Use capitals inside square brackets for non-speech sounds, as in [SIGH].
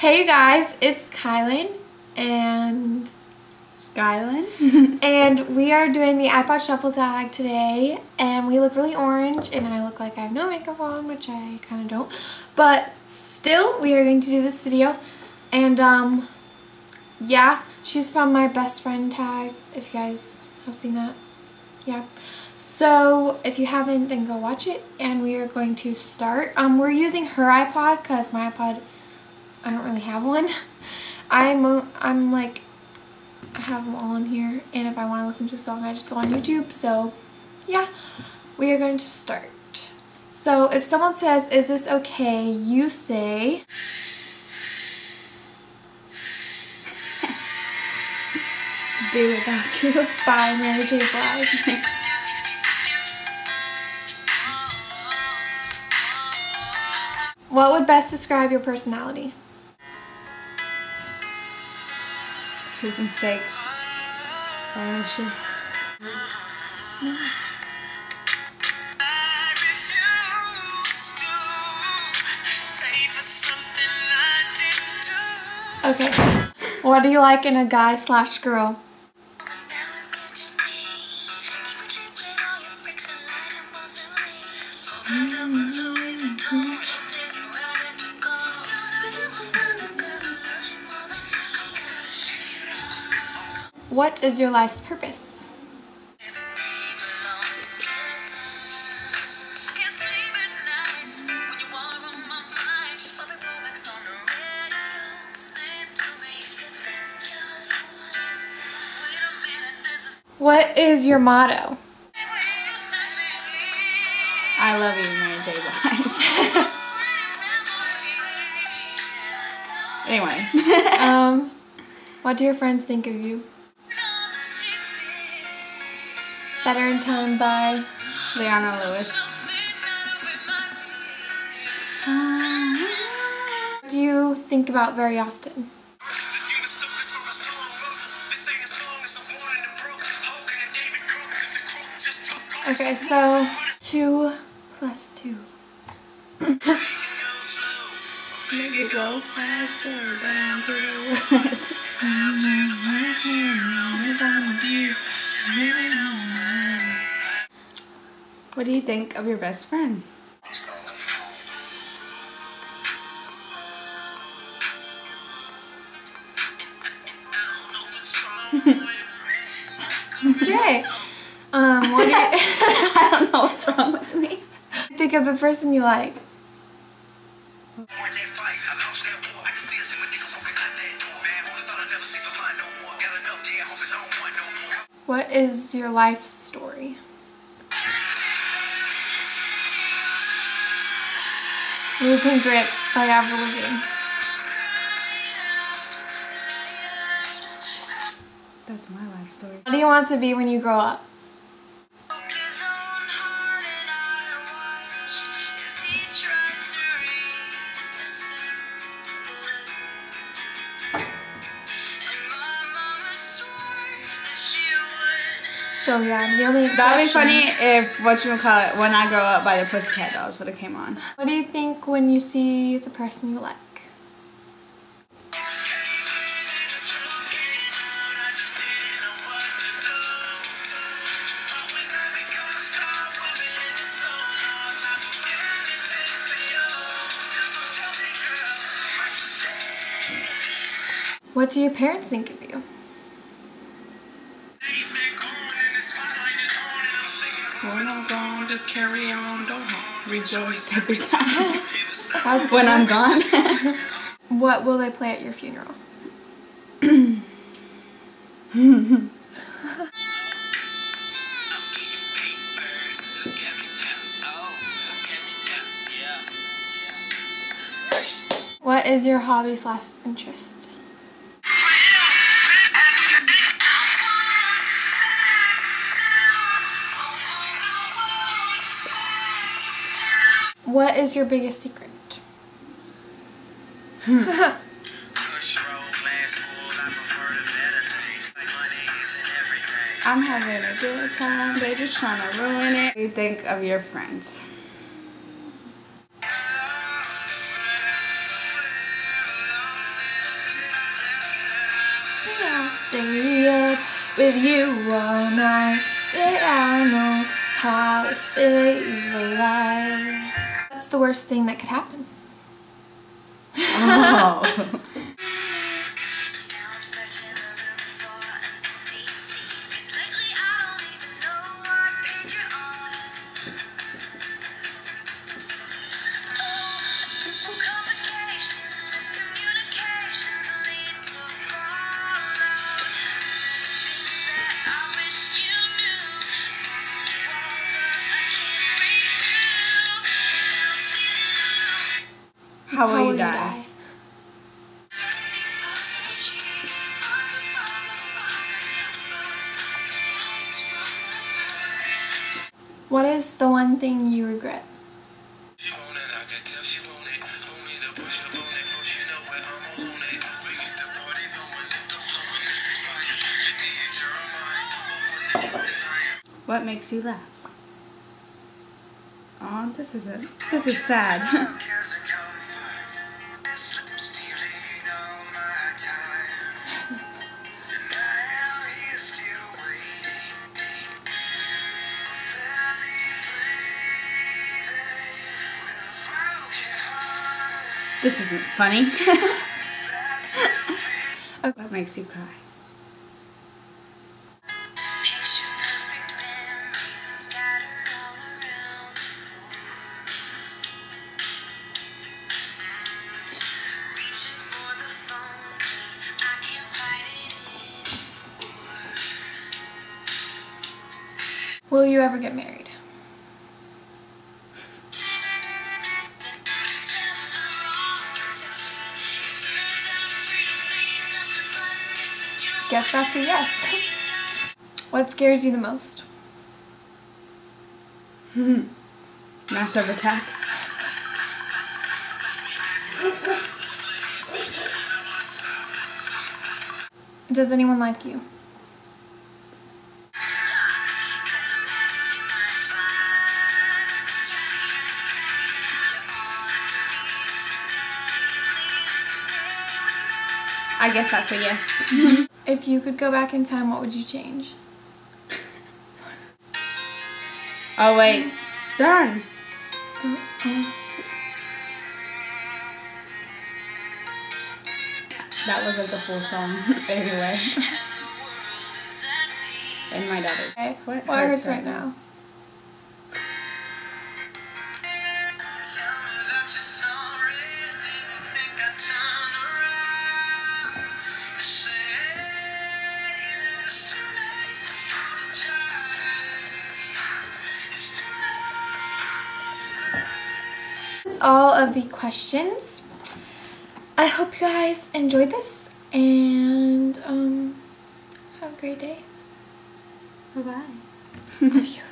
Hey you guys, it's Kylan and Skylan. [LAUGHS] [LAUGHS] and we are doing the iPod Shuffle tag today and we look really orange and I look like I have no makeup on, which I kind of don't. But still, we are going to do this video and um, yeah, she's from my best friend tag, if you guys have seen that. Yeah. So if you haven't, then go watch it and we are going to start. Um, we're using her iPod because my iPod I don't really have one. I'm, I'm like, I have them all in here, and if I want to listen to a song, I just go on YouTube, so yeah, we are going to start. So if someone says, is this okay, you say... [LAUGHS] Be Without You by Mary J. Blige. [LAUGHS] what would best describe your personality? His mistakes. She... Okay. What do you like in a guy slash girl? What is your life's purpose? What is your motto? I love you, Mary J. Blige. [LAUGHS] anyway. um, what do your friends think of you? Better in Time by Leona Lewis. What do you think about very often? Okay, so 2 plus 2. Make it go faster down the [LAUGHS] What do you think of your best friend? okay. Um, what do you... [LAUGHS] I don't know what's wrong with me. Think of the person you like. What is your life story? Losing Grip by Avril Lavigne. That's my life story. What do you want to be when you grow up? So yeah, the only That'd be funny if what you call it when I grow up by the Pussycat Dolls would have came on. What do you think when you see the person you like? What do your parents think of you? Just carry on, don't rejoice [LAUGHS] every time. [LAUGHS] when I'm gone. [LAUGHS] what will they play at your funeral? what is your hobby slash interest? What is your biggest secret? [LAUGHS] I'm having a good time. They just trying to ruin it. What do you think of your friends? stay up with you all night. That I know how to save a life. That's the worst thing that could happen. Oh. [LAUGHS] How will, How you, will you die? die? What is the one thing you regret? She want it, I can tell she want it. Want me [LAUGHS] this isn't funny. [LAUGHS] That's Okay. what makes you cry? Picture perfect memories scattered all around the floor. Reaching for the phone 'cause I can't fight it anymore. Will you ever get married? Guess that's a yes. [LAUGHS] What scares you the most? Hmm. Massive attack. Does anyone like you? I guess that's a yes. [LAUGHS] If you could go back in time, what would you change? [LAUGHS] Oh wait. Darn. That wasn't the full song. [LAUGHS] anyway. [LAUGHS] And my daughter. Okay. What What, hurts hurts right right now? Tell all of the questions. I hope you guys enjoyed this and um, have a great day. Bye bye. Adios.